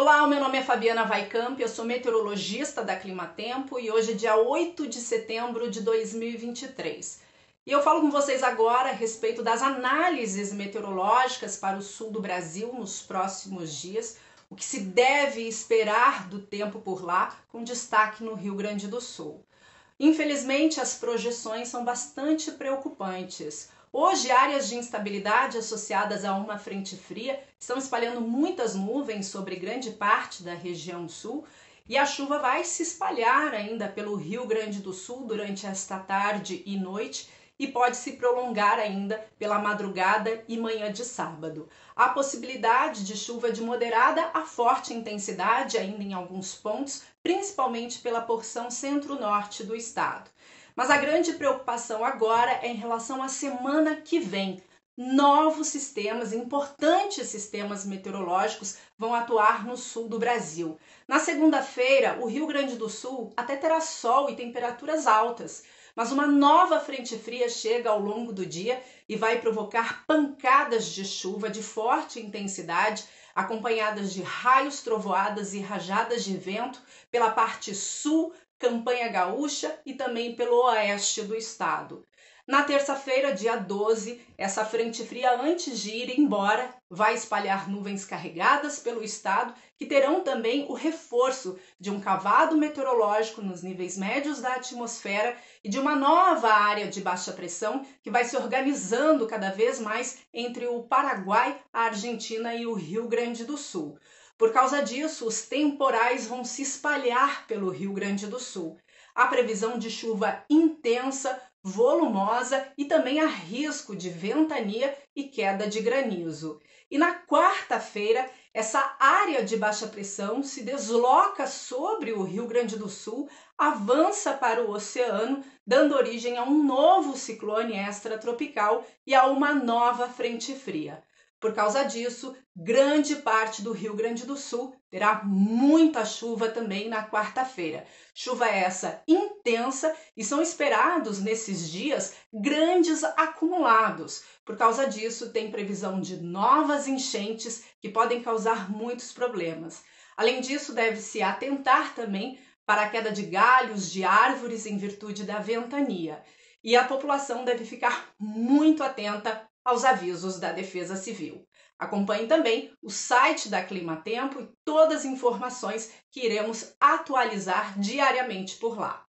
Olá, meu nome é Fabiana Vaicamp, eu sou meteorologista da Climatempo e hoje é dia 8 de setembro de 2023. E eu falo com vocês agora a respeito das análises meteorológicas para o sul do Brasil nos próximos dias, o que se deve esperar do tempo por lá, com destaque no Rio Grande do Sul. Infelizmente, as projeções são bastante preocupantes. Hoje, áreas de instabilidade associadas a uma frente fria estão espalhando muitas nuvens sobre grande parte da região sul e a chuva vai se espalhar ainda pelo Rio Grande do Sul durante esta tarde e noite e pode se prolongar ainda pela madrugada e manhã de sábado. Há possibilidade de chuva de moderada a forte intensidade ainda em alguns pontos, principalmente pela porção centro-norte do estado. Mas a grande preocupação agora é em relação à semana que vem. Novos sistemas, importantes sistemas meteorológicos, vão atuar no sul do Brasil. Na segunda-feira, o Rio Grande do Sul até terá sol e temperaturas altas, mas uma nova frente fria chega ao longo do dia e vai provocar pancadas de chuva de forte intensidade, acompanhadas de raios, trovoadas e rajadas de vento pela parte sul, campanha gaúcha e também pelo oeste do estado. Na terça-feira, dia 12, essa frente fria, antes de ir embora, vai espalhar nuvens carregadas pelo estado, que terão também o reforço de um cavado meteorológico nos níveis médios da atmosfera e de uma nova área de baixa pressão que vai se organizando cada vez mais entre o Paraguai, a Argentina e o Rio Grande do Sul. Por causa disso, os temporais vão se espalhar pelo Rio Grande do Sul. Há previsão de chuva intensa volumosa e também há risco de ventania e queda de granizo. E na quarta-feira, essa área de baixa pressão se desloca sobre o Rio Grande do Sul, avança para o oceano, dando origem a um novo ciclone extratropical e a uma nova frente fria. Por causa disso, grande parte do Rio Grande do Sul terá muita chuva também na quarta-feira. Chuva essa intensa e são esperados nesses dias grandes acumulados. Por causa disso, tem previsão de novas enchentes que podem causar muitos problemas. Além disso, deve-se atentar também para a queda de galhos de árvores em virtude da ventania. E a população deve ficar muito atenta aos avisos da Defesa Civil. Acompanhe também o site da Climatempo e todas as informações que iremos atualizar diariamente por lá.